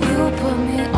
You put me